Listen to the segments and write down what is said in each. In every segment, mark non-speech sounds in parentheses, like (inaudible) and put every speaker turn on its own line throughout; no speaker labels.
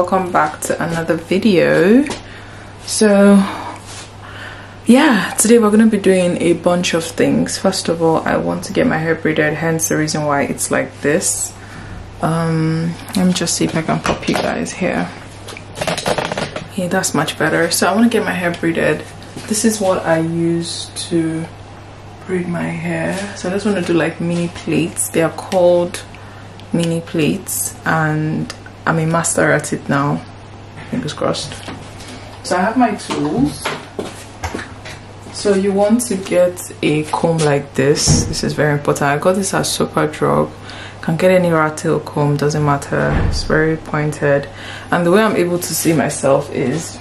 welcome back to another video. So yeah today we're gonna be doing a bunch of things. First of all i want to get my hair braided hence the reason why it's like this. Um let me just see if i can pop you guys here. Yeah that's much better. So i want to get my hair braided. This is what i use to braid my hair. So i just want to do like mini plaits they are called mini plaits and i'm a master at it now. Fingers crossed. So i have my tools. So you want to get a comb like this. This is very important. I got this at superdrug. Can get any rat tail comb doesn't matter. It's very pointed. And the way i'm able to see myself is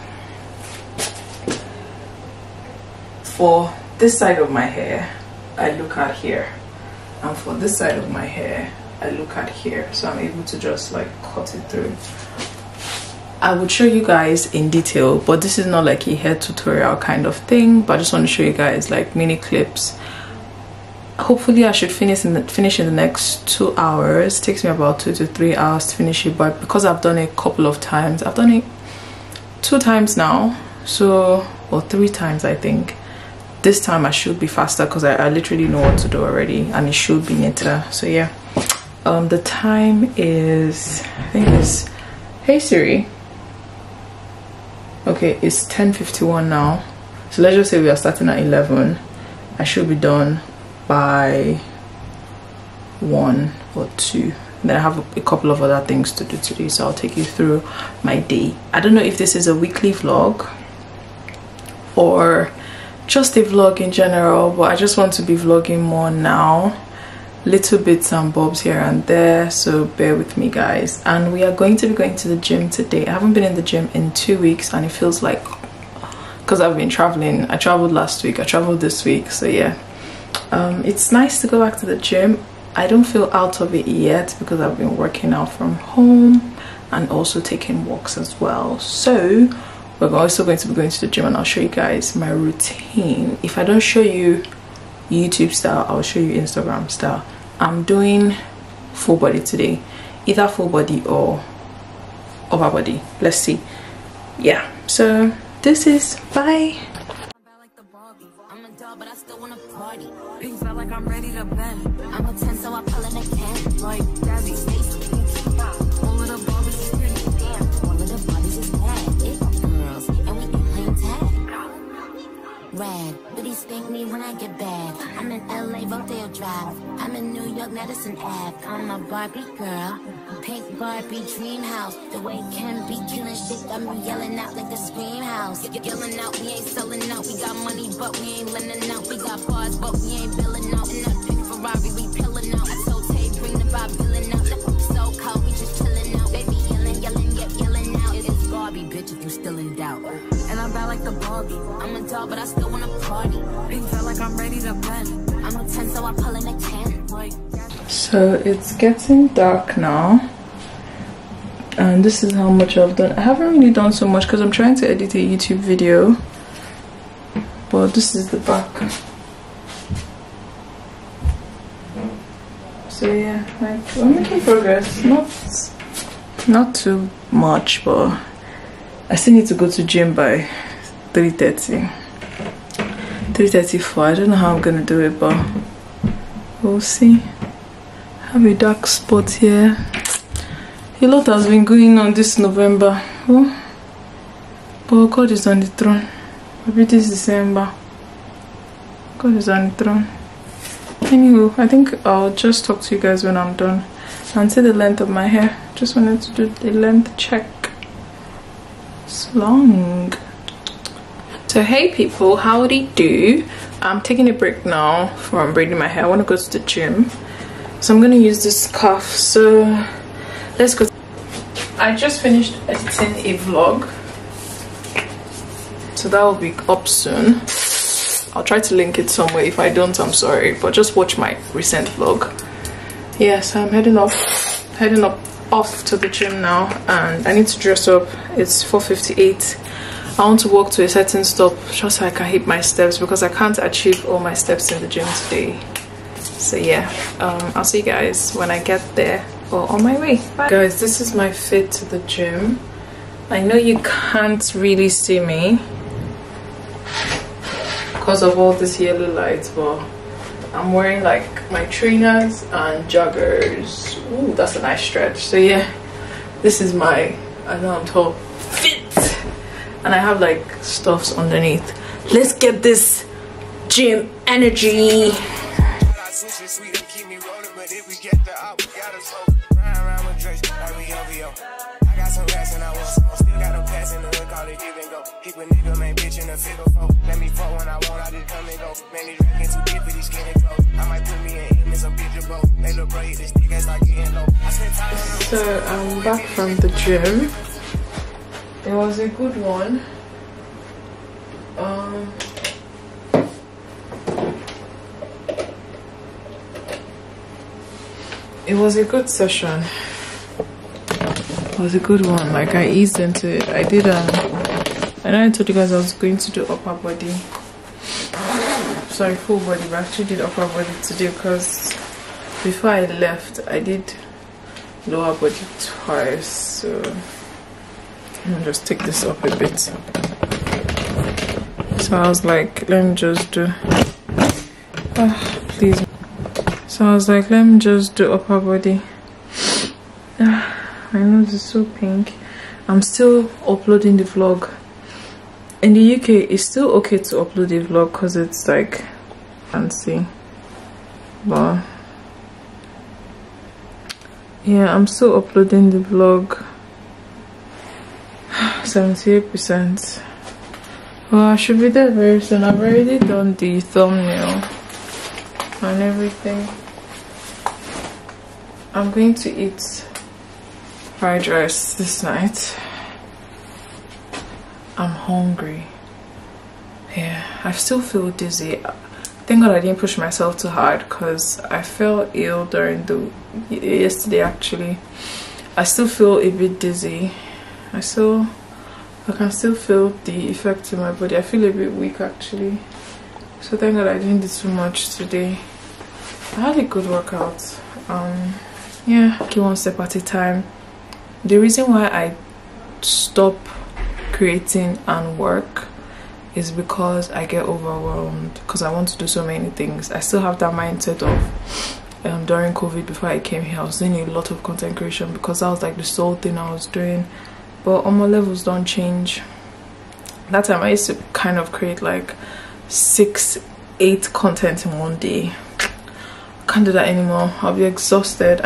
for this side of my hair i look at here. And for this side of my hair i look at here so i'm able to just like cut it through. I would show you guys in detail but this is not like a hair tutorial kind of thing but I just want to show you guys like mini clips. Hopefully I should finish in the, finish in the next two hours. It takes me about two to three hours to finish it but because I've done it a couple of times I've done it two times now so or three times I think. This time I should be faster because I, I literally know what to do already and it should be neater so yeah um the time is I think it's hey Siri. Okay it's 10:51 now. So let's just say we are starting at 11 i should be done by one or two. Then i have a couple of other things to do today so i'll take you through my day. I don't know if this is a weekly vlog or just a vlog in general but i just want to be vlogging more now little bits and bobs here and there so bear with me guys. And we are going to be going to the gym today. I haven't been in the gym in two weeks and it feels like because i've been traveling. I traveled last week i traveled this week so yeah. Um, it's nice to go back to the gym. I don't feel out of it yet because i've been working out from home and also taking walks as well. So we're also going to be going to the gym and i'll show you guys my routine. If i don't show you YouTube style, I'll show you Instagram style. I'm doing full body today, either full body or upper body. Let's see. Yeah, so this is bye.
Rad. He spank me when I get bad. I'm in LA, Rodeo Drive. I'm in New York, Madison Ave. I'm a Barbie girl. Pink Barbie dream house. The way Ken be killing shit got me yelling out like the scream house. You Yelling out, we ain't selling out. We got money, but we ain't lending out. We got bars, but we ain't billing out. In that pink Ferrari, we I'm Barbie. I'm a but I still wanna party. Like I'm ready to. I'm a 10, so I pull in a 10. Like,
So it's getting dark now. And this is how much I've done. I haven't really done so much because I'm trying to edit a YouTube video. But this is the back. So yeah, like we're making progress. Not not too much, but I still need to go to gym by 3.30. 3.34. I don't know how I'm gonna do it, but we'll see. Have a dark spot here. A lot has been going on this November. Oh. But God is on the throne. Maybe this December. God is on the throne. Anywho, I think I'll just talk to you guys when I'm done. And see the length of my hair. Just wanted to do the length check. It's long. So hey people. How do. Do i'm taking a break now. From braiding my hair. I want to go to the gym. So i'm gonna use this scarf so let's go. I just finished editing a vlog. So that will be up soon. I'll try to link it somewhere. If i don't i'm sorry. But just watch my recent vlog. Yes yeah, so i'm heading off heading up off to the gym now. And i need to dress up. It's 4:58. I want to walk to a certain stop just so I can hit my steps because I can't achieve all my steps in the gym today. So yeah, um, I'll see you guys when I get there or on my way. Bye. Guys, this is my fit to the gym. I know you can't really see me because of all this yellow lights, but I'm wearing like my trainers and joggers. Ooh, that's a nice stretch. So yeah, this is my, I know I'm tall, fit and I have like stuffs underneath. Let's get this gym energy. So I'm back from the gym it was a good one. Um, it was a good session. It was a good one. Like i eased into it. I did um i know i told you guys i was going to do upper body. Sorry full body but I actually did upper body today because before i left i did lower body twice so I'll just take this up a bit. So I was like let me just do oh, please. So I was like let me just do upper body. Ah, my nose is so pink. I'm still uploading the vlog. In the UK it's still okay to upload the vlog because it's like fancy. But yeah I'm still uploading the vlog 78%. Well, I should be there very soon. I've already done the thumbnail and everything. I'm going to eat fried rice this night. I'm hungry. Yeah, I still feel dizzy. Thank God I didn't push myself too hard because I felt ill during the yesterday actually. I still feel a bit dizzy. I still I can still feel the effect in my body. I feel a bit weak actually. So thank God I didn't do too much today. I had a good workout. Um, yeah, keep one step at a time. The reason why I stop creating and work is because I get overwhelmed because I want to do so many things. I still have that mindset of um, during COVID before I came here, I was doing a lot of content creation because that was like the sole thing I was doing but all my levels don't change. That time i used to kind of create like six eight content in one day. I can't do that anymore. I'll be exhausted.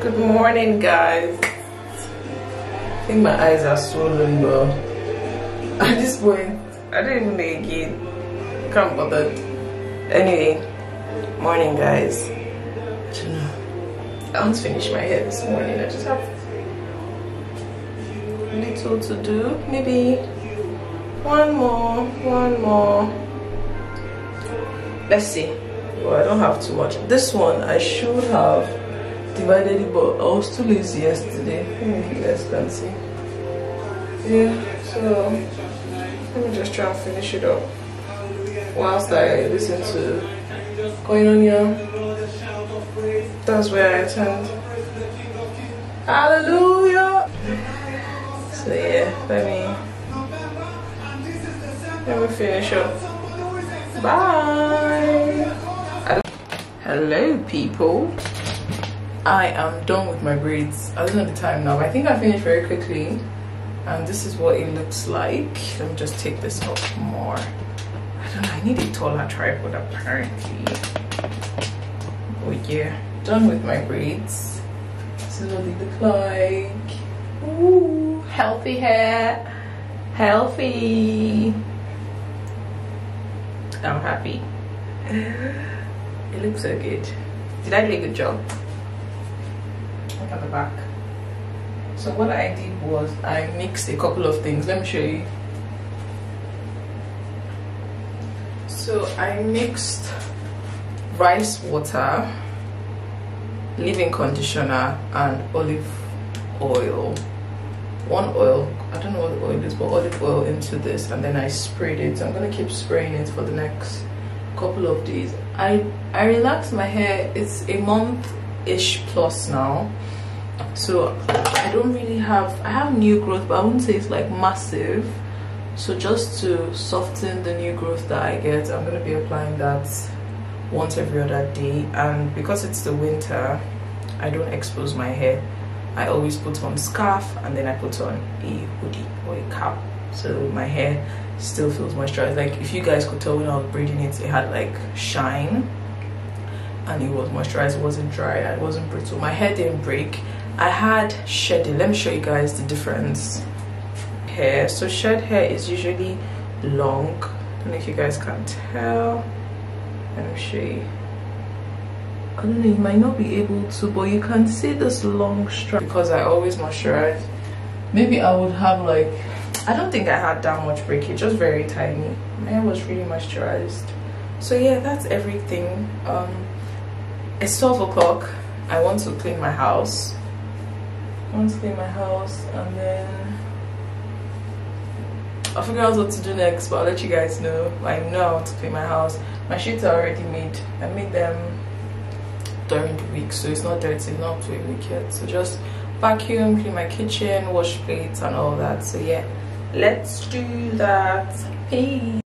Good morning guys. I think my eyes are swollen but (laughs) at this point I didn't make it. Can't bother. Anyway, morning guys. I don't know. I want to finish my hair this morning. I just have little to do. Maybe one more, one more. Let's see. Well, I don't have too much. This one I should have divided it, but I was too lazy yesterday. Maybe less than see. Yeah, so let me just try and finish it up whilst I listen to Koinonia. That's where I attend. Hallelujah! So yeah, let me let me finish up. Bye! Hello people. I am done with my braids. I don't know the time now, but I think I finished very quickly and this is what it looks like let me just take this off more I don't know, I need a taller tripod apparently. Oh yeah, done with my braids. This is what they look like. Ooh, healthy hair. Healthy. I'm happy. It looks so good. Did I do a good job? Look at the back. So what I did was I mixed a couple of things. Let me show you. So I mixed rice water, leave-in conditioner, and olive oil. One oil, I don't know what oil is, but olive oil into this, and then I sprayed it. So I'm gonna keep spraying it for the next couple of days i i relaxed my hair it's a month ish plus now so i don't really have i have new growth but i wouldn't say it's like massive. So just to soften the new growth that i get i'm going to be applying that once every other day. And because it's the winter i don't expose my hair. I always put on scarf and then i put on a hoodie or a cap. So my hair still feels moisturized like if you guys could tell when i was braiding it it had like shine and it was moisturized. It wasn't dry. It wasn't brittle. My hair didn't break i had shedding let me show you guys the difference hair so shed hair is usually long i don't know if you guys can tell let me show you I don't know, you might not be able to, but you can see this long strand because I always moisturize. Maybe I would have like I don't think I had that much breakage, just very tiny. My hair was really moisturized. So yeah, that's everything. Um, it's 12 o'clock. I want to clean my house. I want to clean my house and then I'll figure out what to do next, but I'll let you guys know. I know want to clean my house. My sheets are already made. I made them during the week, so it's not dirty, not to a week yet. So just vacuum, clean my kitchen, wash plates and all that. So yeah let's do that peace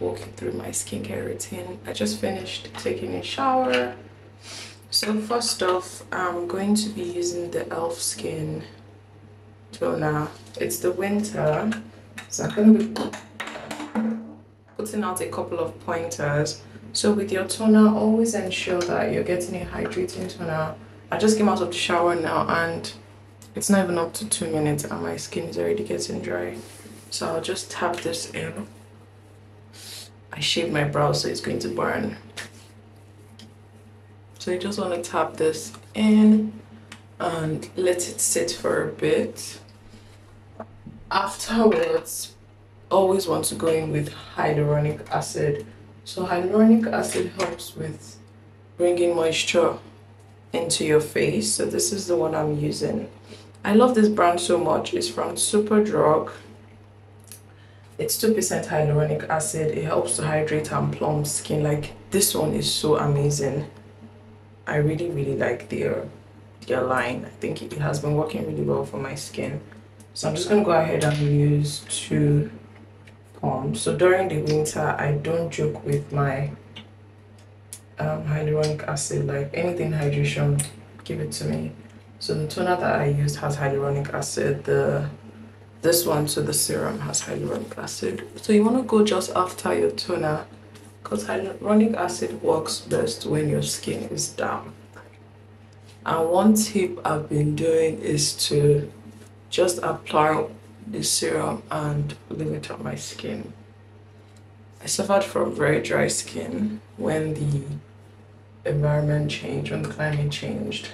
i want to
walk you through my skincare routine. I just finished taking a shower. So first off i'm going to be using the elf skin toner. It's the winter so i'm going to be putting out a couple of pointers. So with your toner always ensure that you're getting a hydrating toner. I just came out of the shower now and it's not even up to two minutes and my skin is already getting dry. So i'll just tap this in i shaved my brows so it's going to burn. So you just want to tap this in and let it sit for a bit. Afterwards always want to go in with hyaluronic acid. So hyaluronic acid helps with bringing moisture into your face. So this is the one i'm using. I love this brand so much. It's from superdrug it's 2% hyaluronic acid. It helps to hydrate and plump skin. Like this one is so amazing. I really really like their their line. I think it has been working really well for my skin. So i'm just gonna go ahead and use two pumps. So during the winter i don't joke with my um, hyaluronic acid. Like anything hydration give it to me. So the toner that i used has hyaluronic acid. The this one so the serum has hyaluronic acid. So you want to go just after your toner because hyaluronic acid works best when your skin is damp and one tip i've been doing is to just apply the serum and leave it on my skin. I suffered from very dry skin when the environment changed when the climate changed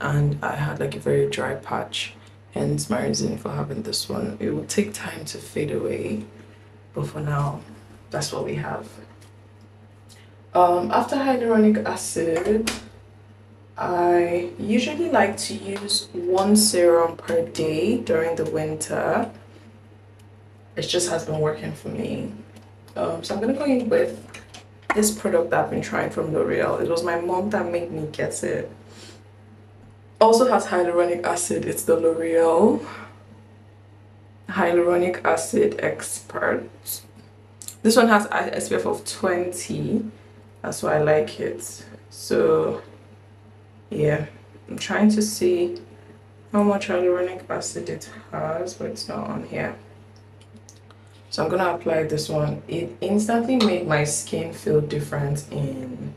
and i had like a very dry patch my reason for having this one. It will take time to fade away but for now that's what we have. Um, after hyaluronic acid I usually like to use one serum per day during the winter. It just has been working for me. Um, so I'm gonna go in with this product that I've been trying from L'Oreal. It was my mom that made me get it also has hyaluronic acid. It's the l'oreal hyaluronic acid expert. This one has spf of 20 that's why i like it. So yeah. I'm trying to see how much hyaluronic acid it has but it's not on here. So i'm gonna apply this one. It instantly made my skin feel different in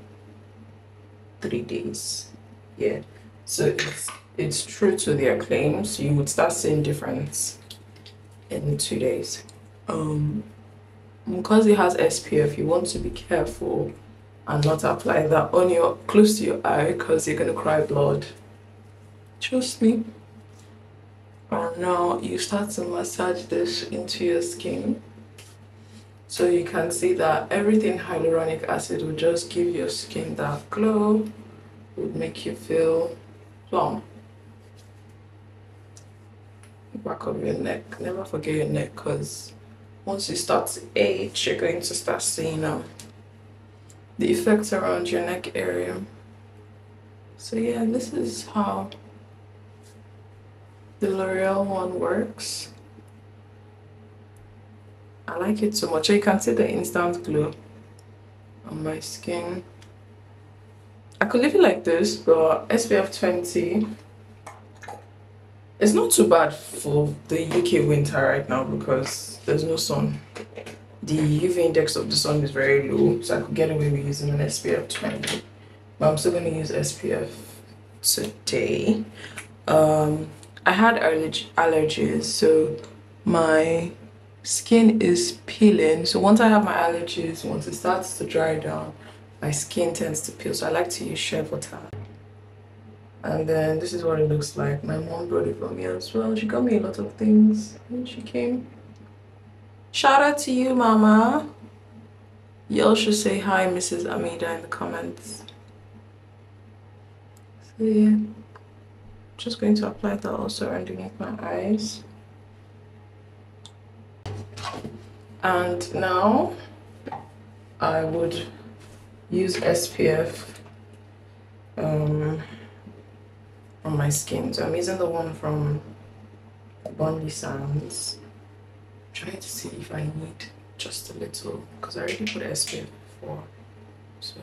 three days. Yeah so it's it's true to their claims. You would start seeing difference in two days. Um because it has spf you want to be careful and not apply that on your close to your eye because you're gonna cry blood. Trust me. And now you start to massage this into your skin so you can see that everything hyaluronic acid will just give your skin that glow would make you feel plump. Back of your neck. Never forget your neck because once you start to age, you're going to start seeing um, the effects around your neck area. So yeah, this is how the L'Oreal one works. I like it so much. You can see the instant glow on my skin. I could leave it like this, but SPF 20 it's not too bad for the UK winter right now because there's no sun. The UV index of the sun is very low, so I could get away with using an SPF 20. But I'm still going to use SPF today. Um, I had allerg allergies, so my skin is peeling. So once I have my allergies, once it starts to dry down, my skin tends to peel so I like to use shea butter and then this is what it looks like. My mom brought it for me as well. She got me a lot of things when she came. Shout out to you mama. Y'all should say hi mrs amida in the comments. So yeah. Just going to apply that also underneath my eyes. And now I would use SPF um, on my skin. So I'm using the one from Bondi Sands. Trying to see if I need just a little because I already put SPF before. So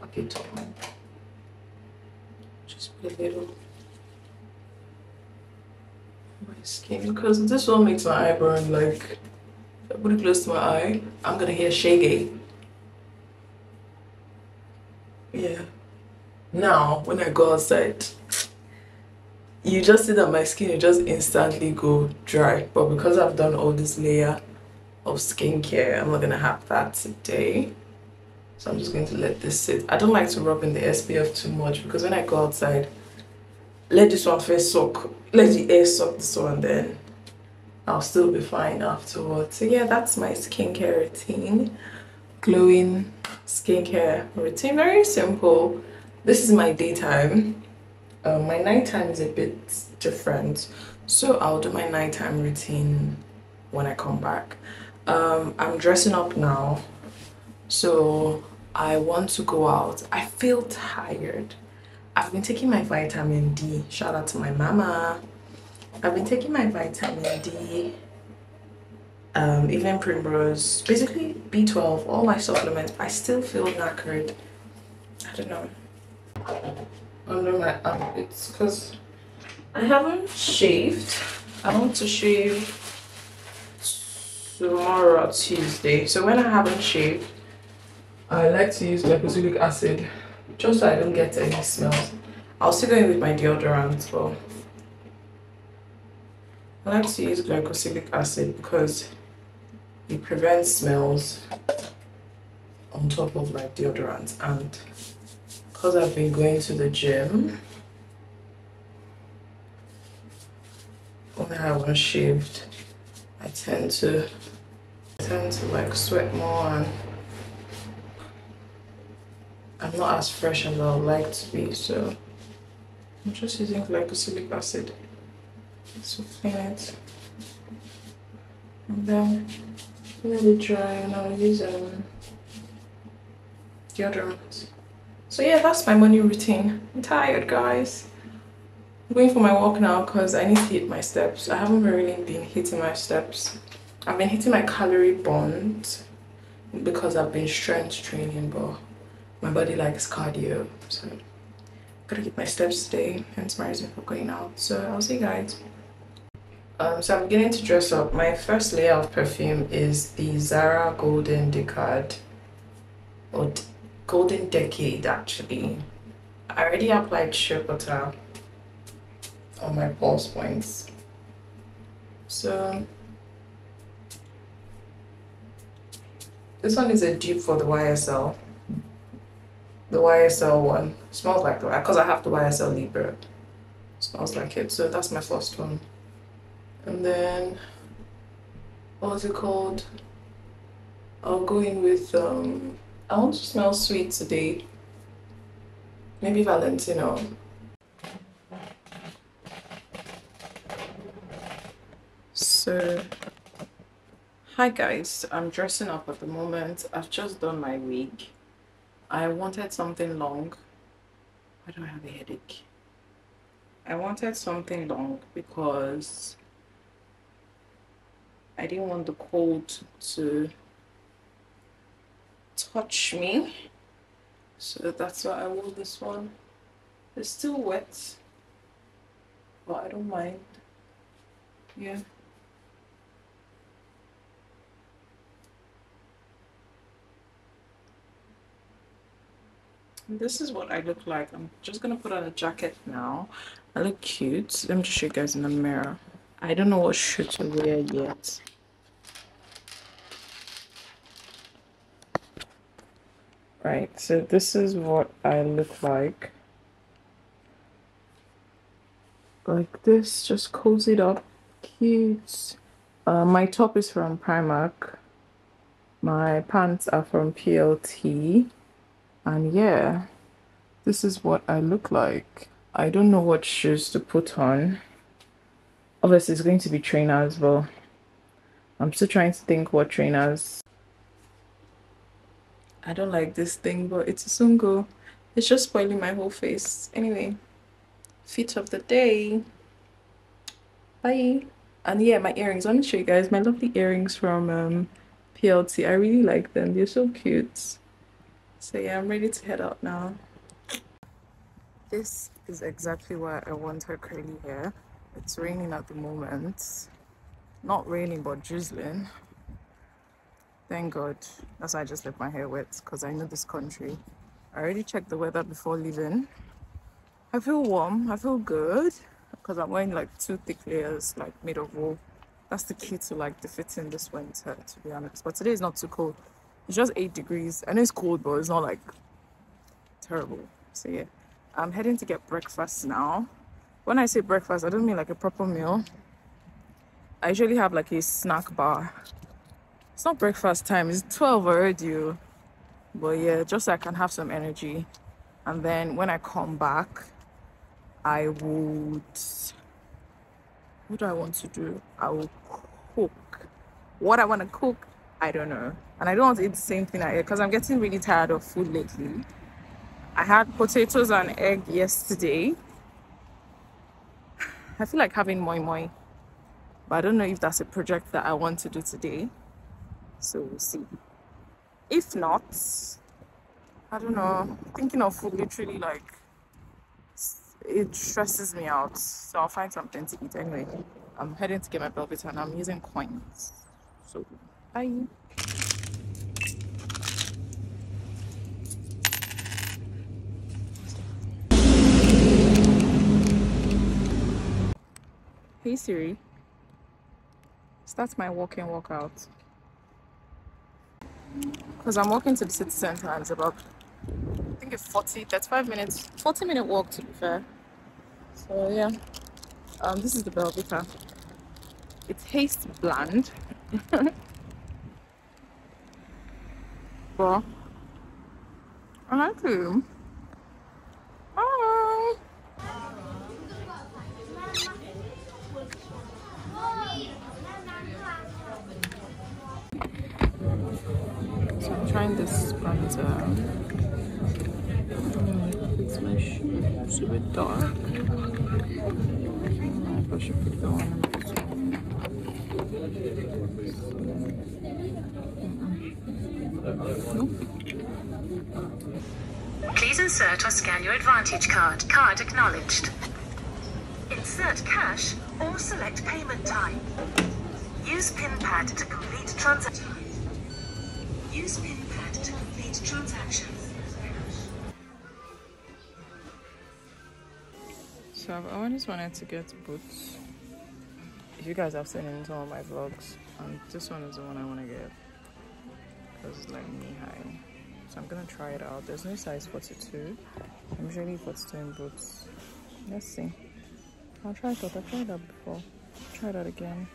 bucket on. Just put a little on my skin because this one makes my eye burn like I put it close to my eye, I'm gonna hear shaggy yeah. Now when i go outside you just see that my skin will just instantly go dry. But because i've done all this layer of skincare i'm not gonna have that today. So i'm just going to let this sit. I don't like to rub in the spf too much because when i go outside let this one first soak let the air soak this one then i'll still be fine afterwards. So yeah that's my skincare routine glowing skincare routine very simple this is my daytime uh, my nighttime is a bit different so i'll do my nighttime routine when I come back. Um, I'm dressing up now, so I want to go out. I feel tired. I've been taking my vitamin D. Shout out to my mama. I've been taking my vitamin D, um, even Primrose, basically B12, all my supplements. I still feel knackered. I don't know. Under my armpits because I haven't shaved. I want to shave tomorrow Tuesday. So when I haven't shaved, I like to use glycolic acid just so I don't get any smells. I'll still go in with my deodorant, but I like to use glycolic acid because it prevents smells on top of my deodorant and because I've been going to the gym when I haven't shaved I tend to I tend to like sweat more and I'm not as fresh as I would like to be so I'm just using glycolic acid. To clean it and then let it dry and I'll use um, deodorant so yeah that's my morning routine. I'm tired guys. I'm going for my walk now because I need to hit my steps. I haven't really been hitting my steps. I've been hitting my calorie bond because I've been strength training but my body likes cardio so gotta keep my steps today. Hence my reason for going out. So i'll see you guys um, so i'm beginning to dress up my first layer of perfume is the zara golden decade or golden decade actually i already applied shea butter on my pulse points so this one is a dupe for the ysl the YSL one. Smells like the because I have the YSL Libre. Smells like it. So that's my first one. And then what was it called? I'll go in with um I want to smell sweet today. Maybe Valentino. So hi guys, I'm dressing up at the moment. I've just done my wig I wanted something long. Why do I have a headache? I wanted something long because I didn't want the cold to touch me. So that's why I wore this one. It's still wet, but I don't mind. Yeah. this is what I look like. I'm just gonna put on a jacket now. I look cute. Let me just show you guys in the mirror. I don't know what shoe to wear yet. Right, so this is what I look like. Like this, just cozied up, cute. Uh, my top is from Primark. My pants are from PLT and yeah this is what I look like I don't know what shoes to put on obviously it's going to be trainers but I'm still trying to think what trainers I don't like this thing but it's a Sungo it's just spoiling my whole face anyway fit of the day bye and yeah my earrings let me show you guys my lovely earrings from um PLT I really like them they're so cute so yeah, I'm ready to head out now. This is exactly why I want her curly hair. It's raining at the moment. Not raining, but drizzling. Thank God. That's why I just left my hair wet because I know this country. I already checked the weather before leaving. I feel warm. I feel good because I'm wearing like two thick layers like made of wool. That's the key to like the fitting this winter to be honest. But today is not too cold. It's just 8 degrees. Know it's cold, but it's not like terrible. So yeah, I'm heading to get breakfast now. When I say breakfast, I don't mean like a proper meal. I usually have like a snack bar. It's not breakfast time, it's 12 already. Oh. But yeah, just so I can have some energy. And then when I come back, I would... What do I want to do? I will cook what I want to cook, I don't know. And I don't want to eat the same thing I ate because I'm getting really tired of food lately. I had potatoes and egg yesterday. (sighs) I feel like having moi moi, but I don't know if that's a project that I want to do today. So we'll see. If not, I don't know. Thinking of food literally like it stresses me out. So I'll find something to eat anyway. I'm heading to get my Belvita and I'm using coins. So bye. Hey Siri, start my walk in walk out. Because I'm walking to the city center and it's about, I think it's 40, 35 minutes, 40 minute walk to be fair. So yeah, um, this is the Belvita. It tastes bland. (laughs) but I like it. So I'm trying this bronzer. It's my shoes a bit dark. I should put the one
Please insert or scan your Advantage card. Card acknowledged. Insert cash or select payment type. Use PIN pad to complete transaction. Use PIN pad to transaction.
So I've always wanted to get boots. If you guys have seen it in some of my vlogs, and this one is the one I want to get because it's like knee high. So I'm gonna try it out. There's no size 42. I'm usually 42 in boots. Let's see. I'll try it out. I've tried that before. Try that again.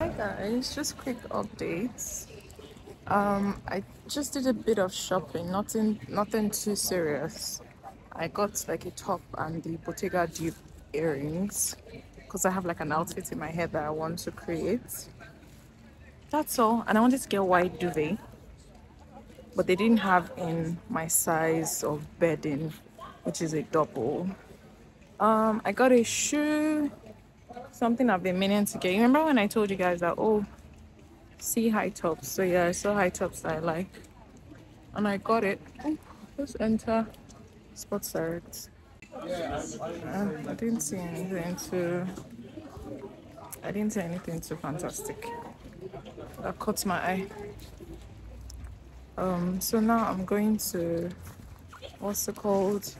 Hi guys, just quick updates. Um, I just did a bit of shopping, nothing, nothing too serious. I got like a top and the Bottega dupe earrings because I have like an outfit in my head that I want to create. That's all, and I wanted to get white duvet, but they didn't have in my size of bedding, which is a double. Um, I got a shoe something I've been meaning to get. You remember when I told you guys that oh see high tops? So yeah, I saw high tops that I like. And I got it. Oh, let's enter Sports Direct. Uh, I didn't see anything too I didn't see anything too fantastic. That caught my eye. Um so now I'm going to what's it called?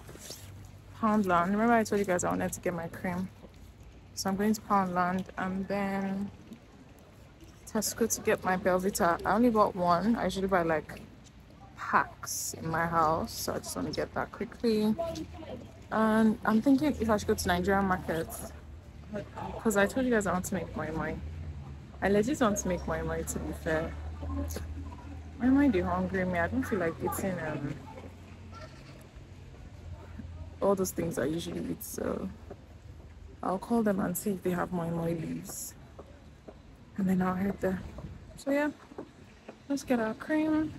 Poundland. Remember I told you guys I wanted to get my cream. So I'm going to Poundland and then Tesco to get my Belvita. I only bought one. I usually buy like packs in my house. So I just want to get that quickly. And I'm thinking if I should go to Nigerian markets. Because I told you guys I want to make my moi moi. I legit want to make my moi moi to be fair. My mind do hungry me. I don't feel like eating um all those things I usually eat so I'll call them and see if they have my moi leaves. And then I'll head there. So yeah, let's get our cream.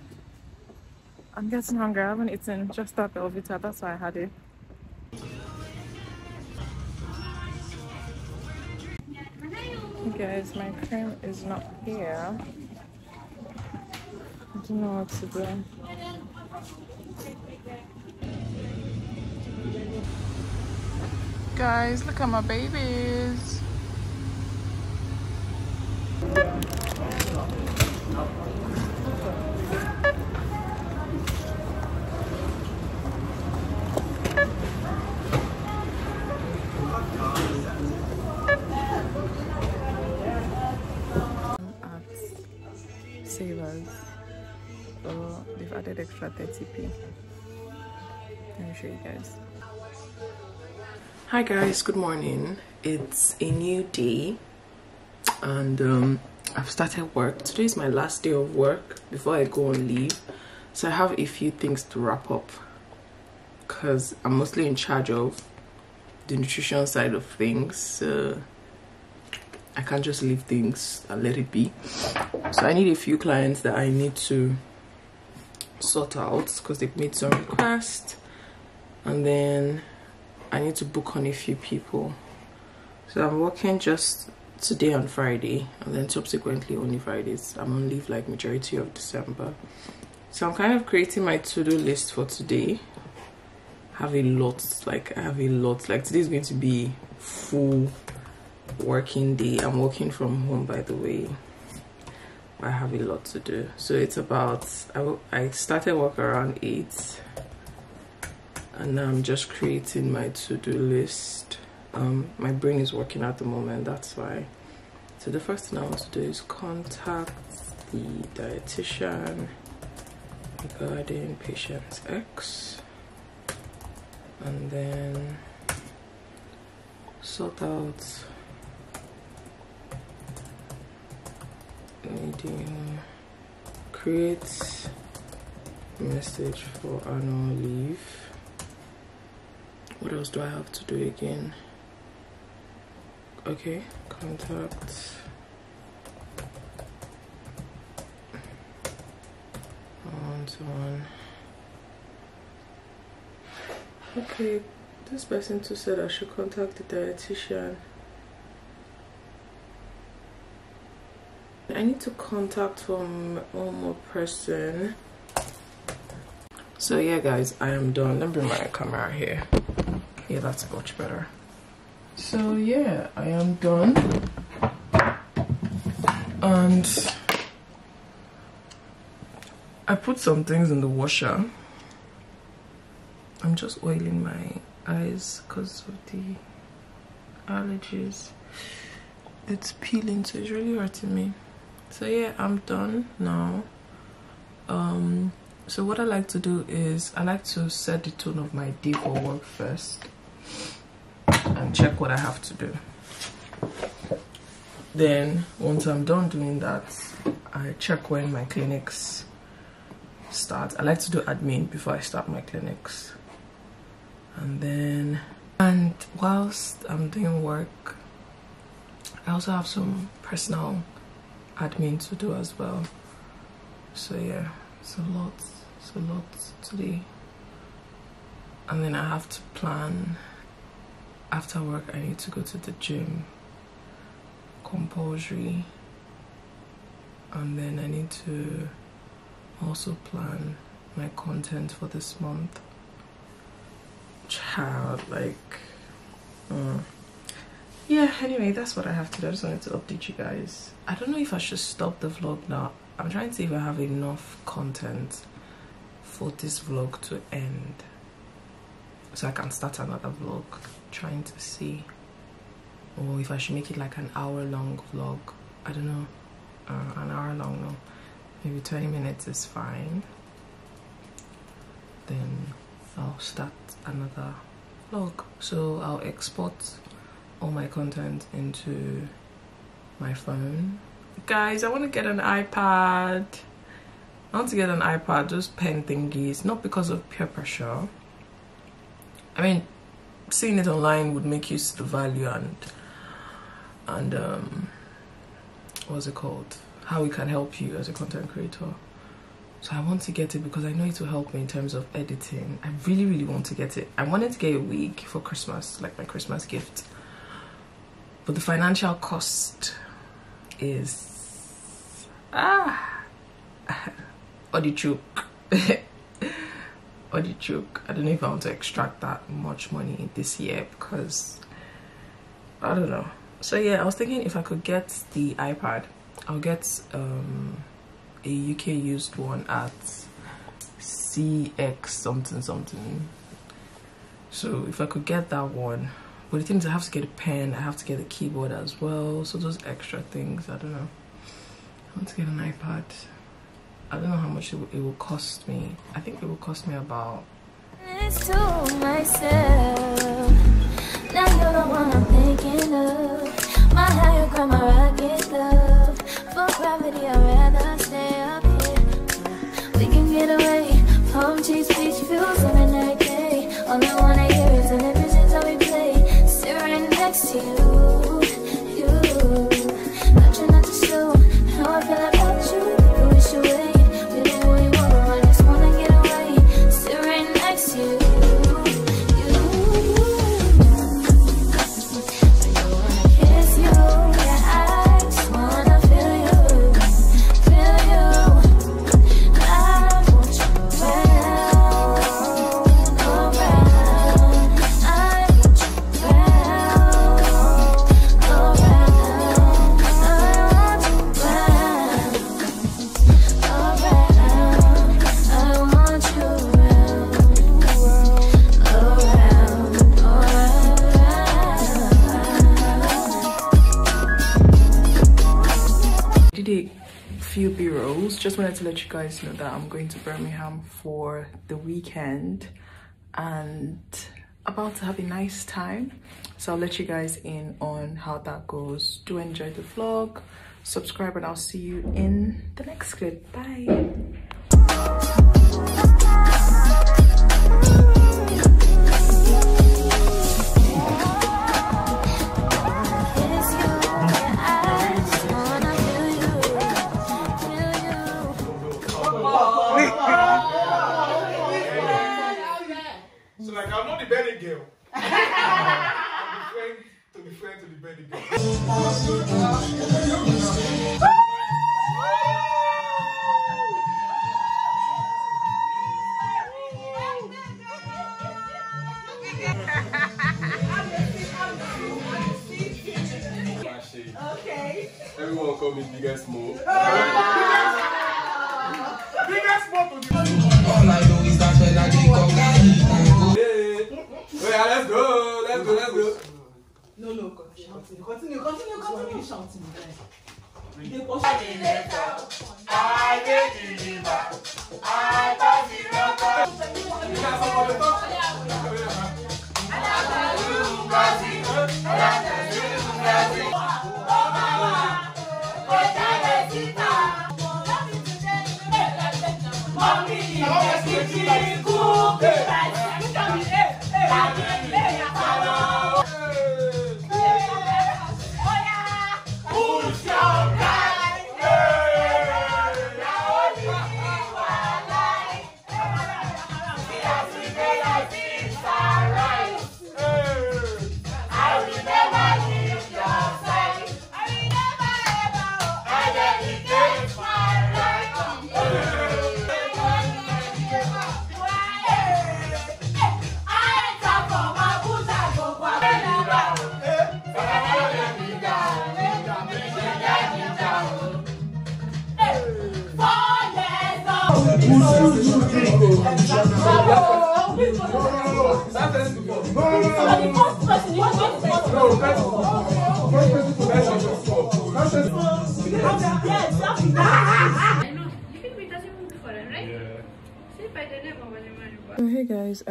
I'm getting hungry. I haven't eaten just that Belvita. That's why I had it. Guys, my cream is not here. I don't know what to do. Guys, look at my babies. Savers. So they've added extra 30p let me show you guys hi guys. Good morning. It's a new day and um, I've started work. Today is my last day of work before I go on leave so I have a few things to wrap up because I'm mostly in charge of the nutrition side of things so I can't just leave things and let it be. So I need a few clients that I need to sort out because they've made some requests and then I need to book on a few people. So I'm working just today on Friday and then subsequently only Fridays. I'm on leave like majority of December. So I'm kind of creating my to-do list for today. Have a lot like I have a lot. Like today is going to be full working day. I'm working from home by the way. I have a lot to do. So it's about I, I started work around 8 and now I'm just creating my to-do list. Um, my brain is working at the moment that's why. So the first thing I want to do is contact the dietitian regarding patient X. And then sort out needing create message for annual leave what else do I have to do again okay contact one okay this person too said I should contact the dietitian I need to contact from one more person. So yeah guys, I am done. Let me bring my camera here. Yeah, that's much better. So yeah, I am done. And I put some things in the washer. I'm just oiling my eyes because of the allergies. It's peeling, so it's really hurting me so yeah i'm done now um so what i like to do is i like to set the tone of my day for work first and check what i have to do. Then once i'm done doing that i check when my clinics start. I like to do admin before i start my clinics. And then and whilst i'm doing work i also have some personal admin to do as well. So yeah it's a lot it's a lot today and then I have to plan after work I need to go to the gym compulsory and then I need to also plan my content for this month. Child like uh, yeah anyway that's what i have to do. I just wanted to update you guys. I don't know if i should stop the vlog now. I'm trying to see if i have enough content for this vlog to end so i can start another vlog trying to see or if i should make it like an hour long vlog i don't know uh, an hour long no maybe 20 minutes is fine then i'll start another vlog so i'll export all my content into my phone. Guys, I want to get an iPad. I want to get an iPad, just pen thingies, not because of peer pressure. I mean, seeing it online would make you see the value and and um, what's it called? How it can help you as a content creator. So I want to get it because I know it will help me in terms of editing. I really, really want to get it. I wanted to get a wig for Christmas, like my Christmas gift but the financial cost is ah (laughs) or (laughs) choke or i don't know if i want to extract that much money this year because i don't know so yeah i was thinking if i could get the ipad i'll get um a uk used one at cx something something so if i could get that one but the thing is, I have to get a pen, I have to get a keyboard as well. So those extra things, I don't know. I want to get an iPad.
I don't know how much it will, it will cost me. I think it will cost me about.
It's to myself. Now you're the one I'm thinking of. My higher ground, my rocket love. For gravity, I'd rather stay up here. We can get away. Palm trees, beach views,
let you guys know that i'm going to birmingham for the weekend and about to have a nice time. So i'll let you guys in on how that goes. Do enjoy the vlog subscribe and i'll see you in the next clip. Bye
No, no, continue, continue, continue, continue shouting. They push
I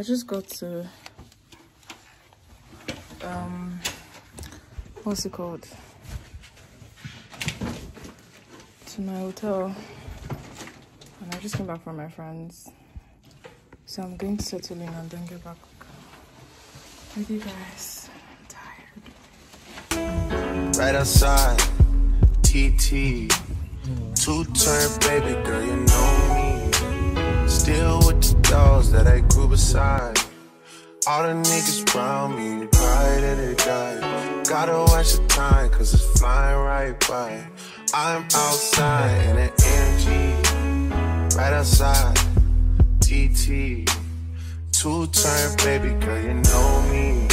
just got to um what's it called? To my hotel. And I just came back from my friends. So I'm going to settle in and then get back with you guys. I'm tired.
right outside. TT, two turn baby girl, you know me. Still with the dogs that I grew beside. All the niggas around me, pride that they die. Gotta watch the time, cause it's flying right by. I'm outside in an AMG, right outside. TT, two turn baby girl, you know me.